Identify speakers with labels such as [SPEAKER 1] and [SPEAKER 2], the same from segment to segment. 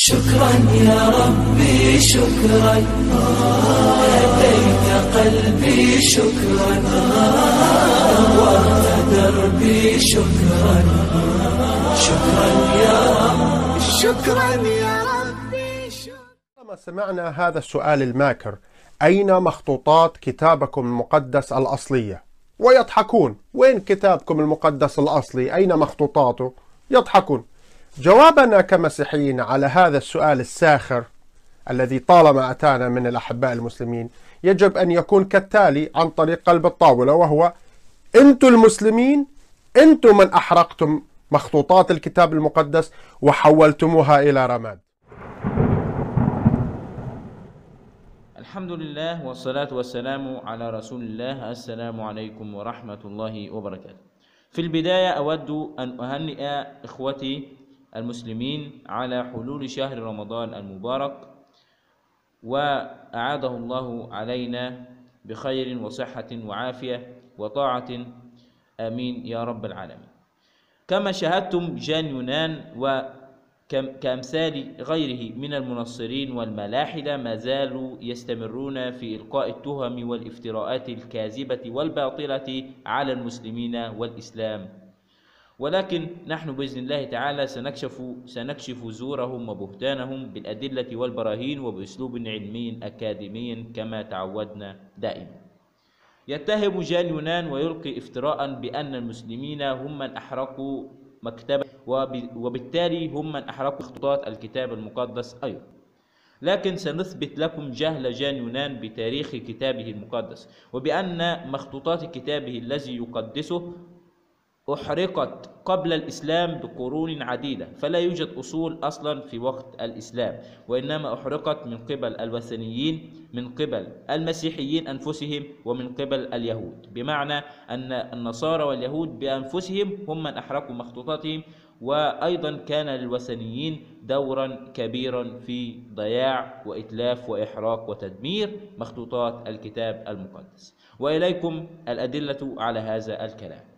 [SPEAKER 1] شكرا يا ربي شكرا هديت قلبي شكرا نورت دربي شكرا شكرا يا رب
[SPEAKER 2] شكرا يا ربي
[SPEAKER 3] سمعنا هذا السؤال الماكر أين مخطوطات كتابكم المقدس الأصلية؟ ويضحكون وين كتابكم المقدس الأصلي؟ أين مخطوطاته؟ يضحكون جوابنا كمسيحيين على هذا السؤال الساخر الذي طالما أتانا من الأحباء المسلمين يجب أن يكون كالتالي عن طريق قلب الطاولة وهو أنتم المسلمين أنتم من أحرقتم مخطوطات الكتاب المقدس وحولتموها إلى رماد.
[SPEAKER 4] الحمد لله والصلاة والسلام على رسول الله. السلام عليكم ورحمة الله وبركاته. في البداية أود أن أهنئ إخوتي المسلمين على حلول شهر رمضان المبارك وأعاده الله علينا بخير وصحة وعافية وطاعة. آمين يا رب العالمين. كما شاهدتم جان يونان وكأمثال غيره من المنصرين والملاحدة ما زالوا يستمرون في إلقاء التهم والافتراءات الكاذبة والباطلة على المسلمين والإسلام. ولكن نحن بإذن الله تعالى سنكشف سنكشف زورهم وبهتانهم بالأدلة والبراهين وبأسلوب علمي أكاديمي كما تعودنا دائما. يتهم جان يونان ويلقي افتراء بأن المسلمين هم من أحرقوا مكتبة وبالتالي هم من أحرقوا خطوط الكتاب المقدس أيضا. لكن سنثبت لكم جهل جان يونان بتاريخ كتابه المقدس وبأن مخطوطات كتابه الذي يقدسه أحرقت قبل الإسلام بقرون عديدة فلا يوجد أصول أصلا في وقت الإسلام وإنما أحرقت من قبل الوثنيين من قبل المسيحيين أنفسهم ومن قبل اليهود. بمعنى أن النصارى واليهود بأنفسهم هم من أحرقوا مخطوطاتهم وأيضا كان للوثنيين دورا كبيرا في ضياع وإتلاف وإحراق وتدمير مخطوطات الكتاب المقدس. وإليكم الأدلة على هذا الكلام.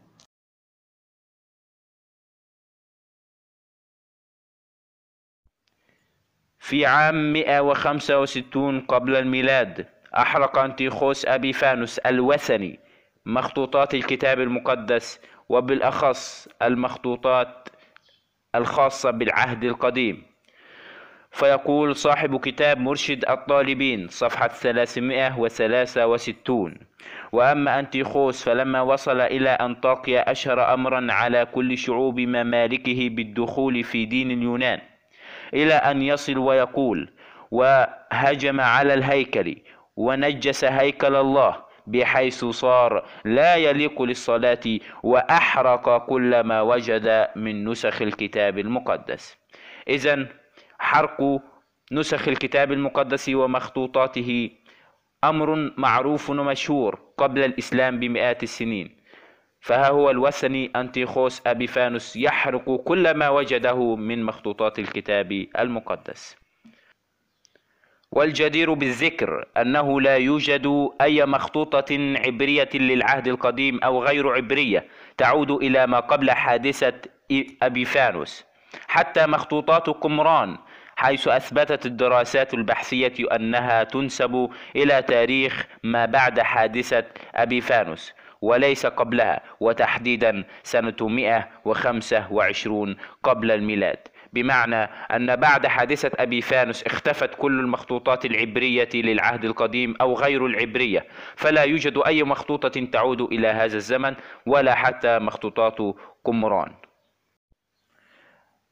[SPEAKER 4] في عام 165 قبل الميلاد أحرق أنتيخوس أبيفانوس الوثني مخطوطات الكتاب المقدس وبالأخص المخطوطات الخاصة بالعهد القديم. فيقول صاحب كتاب مرشد الطالبين صفحة 363 وأما أنتيخوس فلما وصل إلى أنطاكيا أشهر أمرا على كل شعوب ممالكه بالدخول في دين اليونان إلى أن يصل ويقول وهجم على الهيكل ونجس هيكل الله بحيث صار لا يليق للصلاة وأحرق كل ما وجد من نسخ الكتاب المقدس. إذا حرق نسخ الكتاب المقدس ومخطوطاته أمر معروف ومشهور قبل الإسلام بمئات السنين. فها هو الوثني أنتيخوس أبيفانوس يحرق كل ما وجده من مخطوطات الكتاب المقدس. والجدير بالذكر أنه لا يوجد أي مخطوطة عبرية للعهد القديم أو غير عبرية تعود إلى ما قبل حادثة أبيفانوس. حتى مخطوطات قمران حيث أثبتت الدراسات البحثية أنها تنسب إلى تاريخ ما بعد حادثة أبيفانوس. وليس قبلها وتحديدا سنة 125 قبل الميلاد. بمعنى أن بعد حادثة أبي فانوس اختفت كل المخطوطات العبرية للعهد القديم أو غير العبرية. فلا يوجد أي مخطوطة تعود إلى هذا الزمن ولا حتى مخطوطات قمران.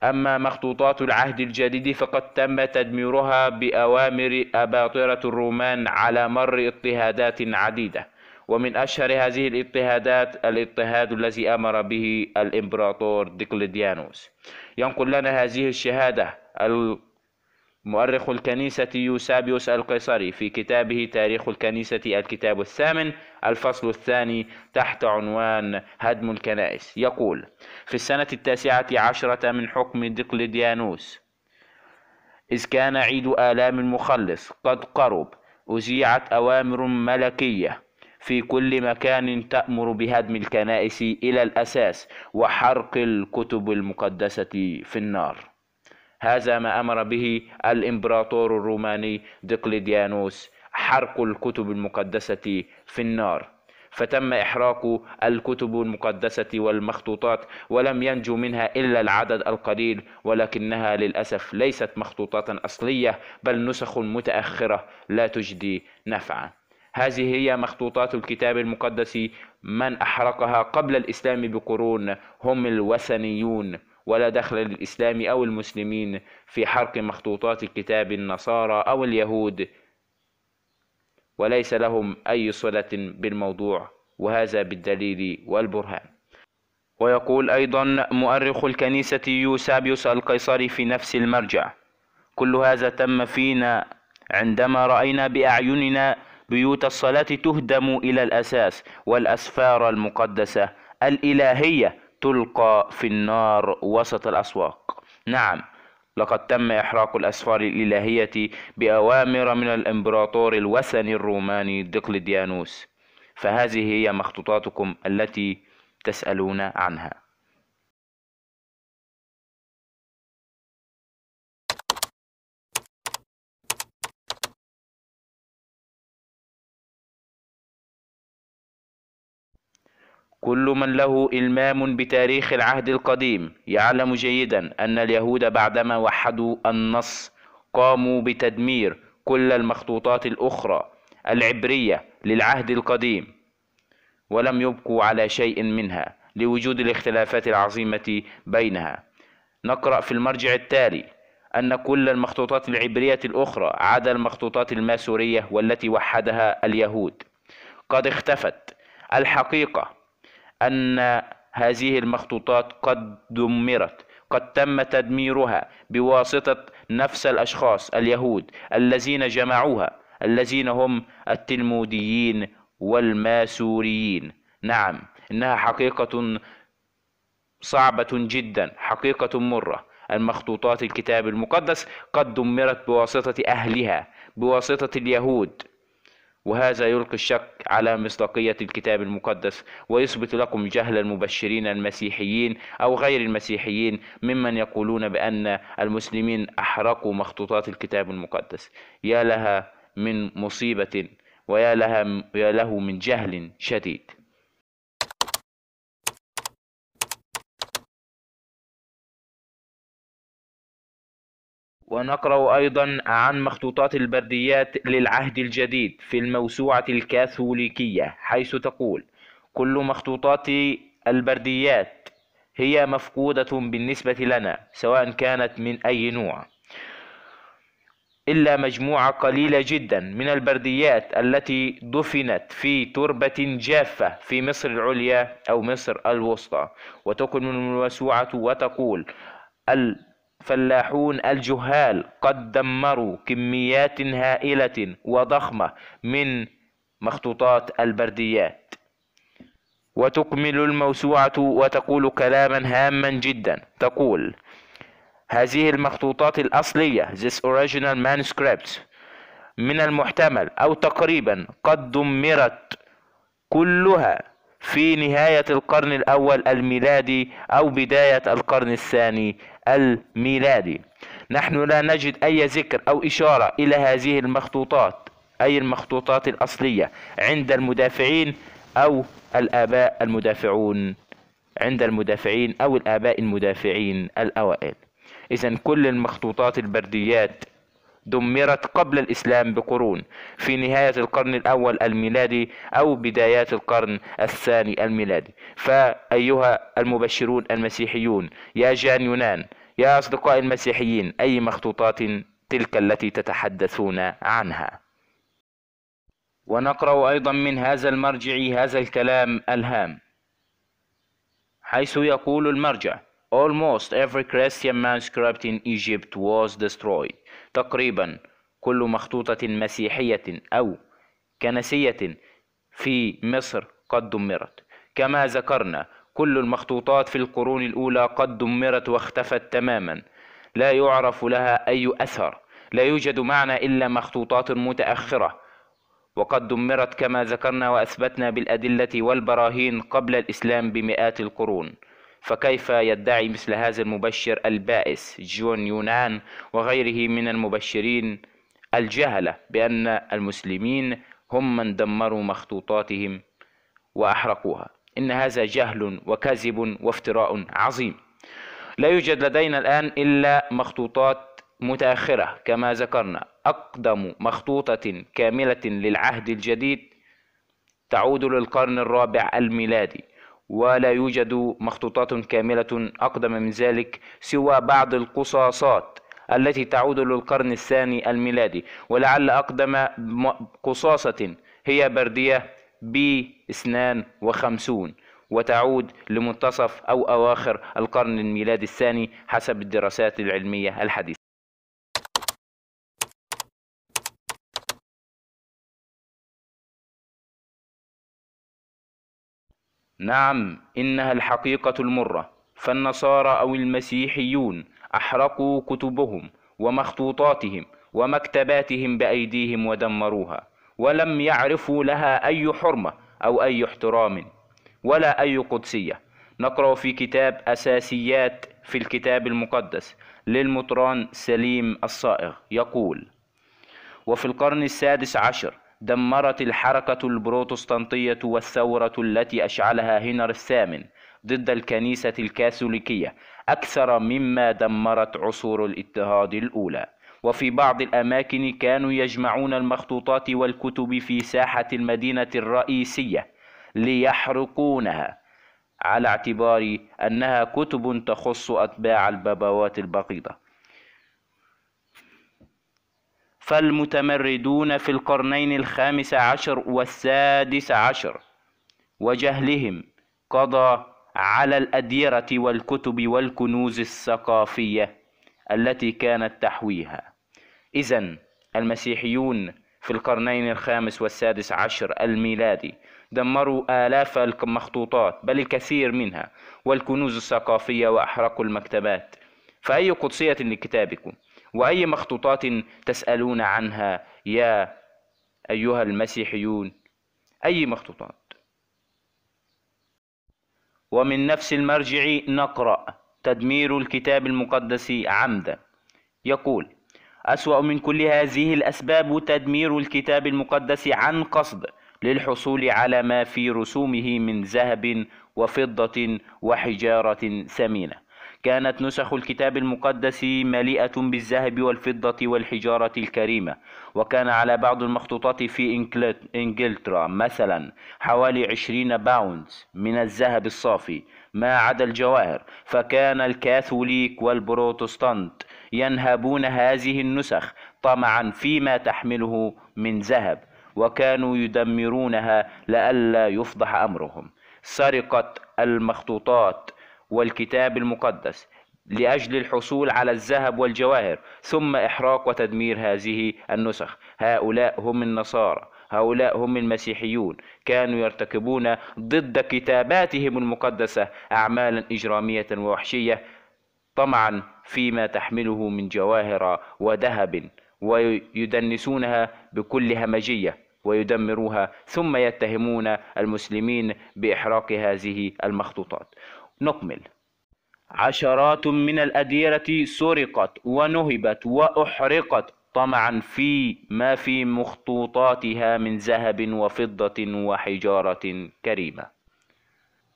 [SPEAKER 4] أما مخطوطات العهد الجديد فقد تم تدميرها بأوامر أباطرة الرومان على مر اضطهادات عديدة. ومن أشهر هذه الاضطهادات الاضطهاد الذي أمر به الإمبراطور ديكليديانوس. ينقل لنا هذه الشهادة مؤرخ الكنيسة يوسابيوس القيصري في كتابه تاريخ الكنيسة الكتاب الثامن الفصل الثاني تحت عنوان هدم الكنائس. يقول في السنة التاسعة عشرة من حكم ديقلديانوس إذ كان عيد آلام المخلص قد قرب أذيعت أوامر ملكية في كل مكان تأمر بهدم الكنائس إلى الأساس وحرق الكتب المقدسة في النار. هذا ما أمر به الإمبراطور الروماني دقلديانوس حرق الكتب المقدسة في النار. فتم إحراق الكتب المقدسة والمخطوطات ولم ينجو منها إلا العدد القليل ولكنها للأسف ليست مخطوطات أصلية بل نسخ متأخرة لا تجدي نفعا. هذه هي مخطوطات الكتاب المقدس. من أحرقها قبل الإسلام بقرون هم الوثنيون ولا دخل للإسلام أو المسلمين في حرق مخطوطات الكتاب النصارى أو اليهود. وليس لهم أي صلة بالموضوع وهذا بالدليل والبرهان. ويقول أيضا مؤرخ الكنيسة يوسابيوس القيصري في نفس المرجع كل هذا تم فينا عندما رأينا بأعيننا بيوت الصلاة تهدم إلى الأساس والأسفار المقدسة الإلهية تلقى في النار وسط الأسواق. نعم لقد تم إحراق الأسفار الإلهية بأوامر من الإمبراطور الوثني الروماني دقلديانوس فهذه هي مخطوطاتكم التي تسألون عنها. كل من له إلمام بتاريخ العهد القديم يعلم جيدا أن اليهود بعدما وحدوا النص قاموا بتدمير كل المخطوطات الأخرى العبرية للعهد القديم ولم يبقوا على شيء منها لوجود الاختلافات العظيمة بينها. نقرأ في المرجع التالي أن كل المخطوطات العبرية الأخرى عدا المخطوطات الماسورية والتي وحدها اليهود. قد اختفت الحقيقة أن هذه المخطوطات قد دمرت قد تم تدميرها بواسطة نفس الأشخاص اليهود الذين جمعوها الذين هم التلموديين والماسوريين. نعم إنها حقيقة صعبة جدا حقيقة مرة. المخطوطات الكتاب المقدس قد دمرت بواسطة أهلها بواسطة اليهود. وهذا يلقي الشك على مصداقية الكتاب المقدس ويثبت لكم جهل المبشرين المسيحيين أو غير المسيحيين ممن يقولون بأن المسلمين أحرقوا مخطوطات الكتاب المقدس. يا لها من مصيبة ويا لها يا له من جهل شديد. ونقرأ أيضا عن مخطوطات البرديات للعهد الجديد في الموسوعة الكاثوليكية حيث تقول كل مخطوطات البرديات هي مفقودة بالنسبة لنا سواء كانت من أي نوع. إلا مجموعة قليلة جدا من البرديات التي دفنت في تربة جافة في مصر العليا أو مصر الوسطى. وتكمل الموسوعة وتقول الفلاحون الجهال قد دمروا كميات هائلة وضخمة من مخطوطات البرديات. وتكمل الموسوعة وتقول كلاما هاما جدا. تقول هذه المخطوطات الأصلية this original manuscripts من المحتمل أو تقريبا قد دمرت كلها في نهاية القرن الأول الميلادي أو بداية القرن الثاني الميلادي. نحن لا نجد أي ذكر أو إشارة إلى هذه المخطوطات أي المخطوطات الأصلية عند المدافعين أو الآباء المدافعون عند المدافعين أو الآباء المدافعين الأوائل. إذا كل المخطوطات البرديات دمرت قبل الإسلام بقرون في نهاية القرن الأول الميلادي أو بدايات القرن الثاني الميلادي. فأيها المبشرون المسيحيون يا جان يونان يا أصدقاء المسيحيين أي مخطوطات تلك التي تتحدثون عنها ونقرأ أيضا من هذا المرجع هذا الكلام الهام حيث يقول المرجع Almost every Christian manuscript in Egypt was destroyed. تقريبا كل مخطوطة مسيحية أو كنسية في مصر قد دمرت. كما ذكرنا كل المخطوطات في القرون الأولى قد دمرت واختفت تماما. لا يعرف لها أي أثر. لا يوجد معنى إلا مخطوطات متأخرة وقد دمرت كما ذكرنا وأثبتنا بالأدلة والبراهين قبل الإسلام بمئات القرون. فكيف يدعي مثل هذا المبشر البائس جون يونان وغيره من المبشرين الجهلة بأن المسلمين هم من دمروا مخطوطاتهم وأحرقوها إن هذا جهل وكذب وافتراء عظيم. لا يوجد لدينا الآن إلا مخطوطات متأخرة كما ذكرنا. أقدم مخطوطة كاملة للعهد الجديد تعود للقرن الرابع الميلادي ولا يوجد مخطوطات كاملة أقدم من ذلك سوى بعض القصاصات التي تعود للقرن الثاني الميلادي. ولعل أقدم قصاصة هي بردية ب 52 وتعود لمنتصف أو أواخر القرن الميلادي الثاني حسب الدراسات العلمية الحديثة. نعم إنها الحقيقة المرة. فالنصارى أو المسيحيون أحرقوا كتبهم ومخطوطاتهم ومكتباتهم بأيديهم ودمروها. ولم يعرفوا لها أي حرمة أو أي احترام ولا أي قدسية. نقرأ في كتاب أساسيات في الكتاب المقدس للمطران سليم الصائغ. يقول وفي القرن السادس عشر دمرت الحركة البروتستانتية والثورة التي أشعلها هنر الثامن ضد الكنيسة الكاثوليكية أكثر مما دمرت عصور الاضطهاد الأولى. وفي بعض الأماكن كانوا يجمعون المخطوطات والكتب في ساحة المدينة الرئيسية ليحرقونها على اعتبار أنها كتب تخص أتباع البابوات البغيضة. فالمتمردون في القرنين الخامس عشر والسادس عشر وجهلهم قضى على الأديرة والكتب والكنوز الثقافية التي كانت تحويها. إذا المسيحيون في القرنين الخامس والسادس عشر الميلادي دمروا آلاف المخطوطات بل الكثير منها والكنوز الثقافية وأحرقوا المكتبات. فأي قدسية لكتابكم وأي مخطوطات تسألون عنها يا أيها المسيحيون؟ أي مخطوطات؟ ومن نفس المرجع نقرأ تدمير الكتاب المقدس عمدا. يقول أسوأ من كل هذه الأسباب تدمير الكتاب المقدس عن قصد للحصول على ما في رسومه من ذهب وفضة وحجارة ثمينة. كانت نسخ الكتاب المقدس مليئة بالذهب والفضة والحجارة الكريمة. وكان على بعض المخطوطات في إنجلترا مثلا حوالي عشرين باوند من الذهب الصافي ما عدا الجواهر. فكان الكاثوليك والبروتستانت ينهبون هذه النسخ طمعا فيما تحمله من ذهب وكانوا يدمرونها لئلا يفضح أمرهم. سرقة المخطوطات والكتاب المقدس لأجل الحصول على الذهب والجواهر ثم إحراق وتدمير هذه النسخ. هؤلاء هم النصارى هؤلاء هم المسيحيون. كانوا يرتكبون ضد كتاباتهم المقدسة أعمالا إجرامية ووحشية طمعا فيما تحمله من جواهر وذهب ويدنسونها بكل همجية ويدمروها ثم يتهمون المسلمين بإحراق هذه المخطوطات. نكمل. عشرات من الأديرة سرقت ونهبت وأحرقت طمعا في ما في مخطوطاتها من ذهب وفضة وحجارة كريمة.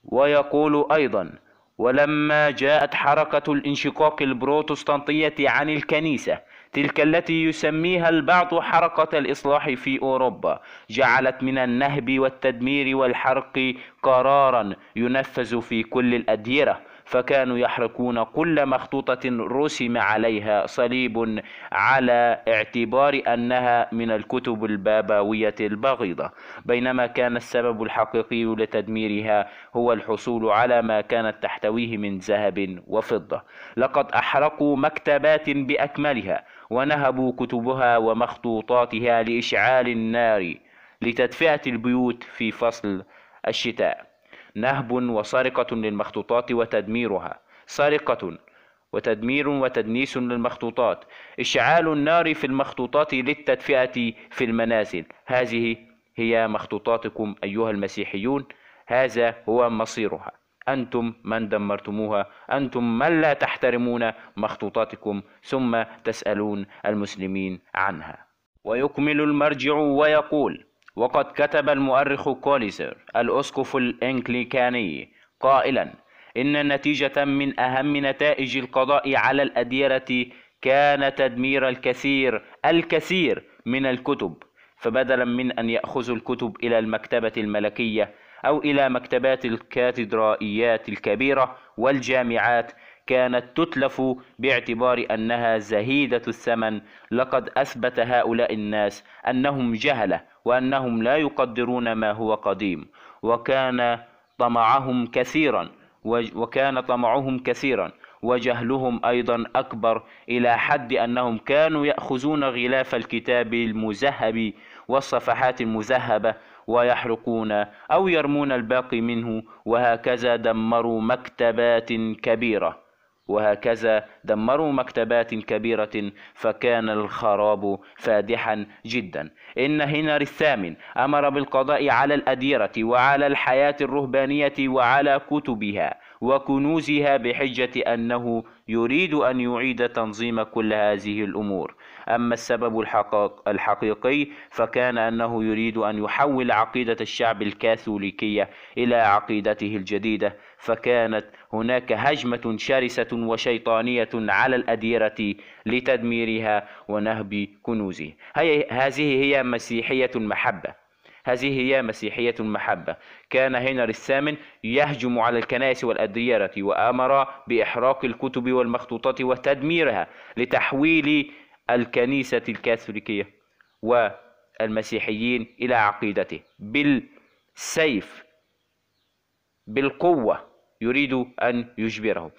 [SPEAKER 4] ويقول أيضا ولما جاءت حركة الانشقاق البروتستانتية عن الكنيسة تلك التي يسميها البعض حركة الإصلاح في أوروبا جعلت من النهب والتدمير والحرق قرارا ينفذ في كل الأديرة. فكانوا يحرقون كل مخطوطة رسم عليها صليب على اعتبار أنها من الكتب البابوية البغيضة. بينما كان السبب الحقيقي لتدميرها هو الحصول على ما كانت تحتويه من ذهب وفضة. لقد أحرقوا مكتبات بأكملها ونهبوا كتبها ومخطوطاتها لإشعال النار لتدفئة البيوت في فصل الشتاء. نهب وسرقة للمخطوطات وتدميرها. سرقة وتدمير وتدنيس للمخطوطات. إشعال النار في المخطوطات للتدفئة في المنازل. هذه هي مخطوطاتكم أيها المسيحيون. هذا هو مصيرها. أنتم من دمرتموها. أنتم من لا تحترمون مخطوطاتكم. ثم تسألون المسلمين عنها. ويكمل المرجع ويقول وقد كتب المؤرخ كوليسر الأسقف الإنكليكاني قائلا إن نتيجة من أهم نتائج القضاء على الأديرة كان تدمير الكثير الكثير من الكتب. فبدلا من أن يأخذوا الكتب إلى المكتبة الملكية أو إلى مكتبات الكاتدرائيات الكبيرة والجامعات كانت تتلف باعتبار أنها زهيدة الثمن. لقد أثبت هؤلاء الناس أنهم جهلة وأنهم لا يقدرون ما هو قديم. وكان طمعهم كثيرا وكان طمعهم كثيرا وجهلهم أيضا أكبر إلى حد أنهم كانوا يأخذون غلاف الكتاب المذهب والصفحات المذهبة ويحرقون أو يرمون الباقي منه وهكذا دمروا مكتبات كبيرة. وهكذا دمروا مكتبات كبيرة فكان الخراب فادحا جدا. إن هنر الثامن أمر بالقضاء على الأديرة وعلى الحياة الرهبانية وعلى كتبها وكنوزها بحجة أنه يريد أن يعيد تنظيم كل هذه الأمور. أما السبب الحقيقي فكان أنه يريد أن يحول عقيدة الشعب الكاثوليكية إلى عقيدته الجديدة. فكانت هناك هجمة شرسة وشيطانية على الأديرة لتدميرها ونهب كنوزه. هذه هي مسيحية المحبة. هذه هي مسيحية المحبة. كان هنر الثامن يهجم على الكنائس والأديرة وأمر بإحراق الكتب والمخطوطات وتدميرها لتحويل الكنيسة الكاثوليكية والمسيحيين إلى عقيدته. بالسيف بالقوة يريد أن يجبرهم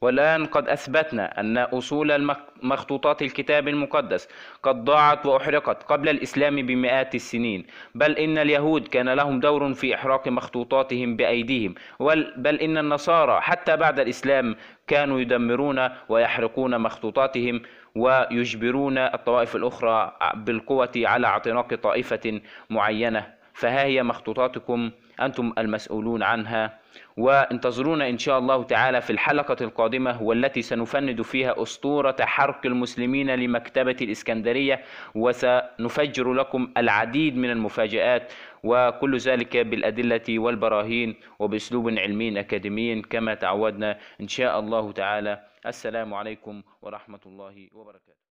[SPEAKER 4] والآن قد أثبتنا أن أصول مخطوطات الكتاب المقدس قد ضاعت وأحرقت قبل الإسلام بمئات السنين. بل إن اليهود كان لهم دور في إحراق مخطوطاتهم بأيديهم. بل إن النصارى حتى بعد الإسلام كانوا يدمرون ويحرقون مخطوطاتهم ويجبرون الطوائف الأخرى بالقوة على اعتناق طائفة معينة. فها هي مخطوطاتكم أنتم المسؤولون عنها. وانتظرونا إن شاء الله تعالى في الحلقة القادمة والتي سنفند فيها أسطورة حرق المسلمين لمكتبة الإسكندرية وسنفجر لكم العديد من المفاجآت وكل ذلك بالأدلة والبراهين وبأسلوب علمي أكاديمي كما تعودنا. إن شاء الله تعالى. السلام عليكم ورحمة الله وبركاته.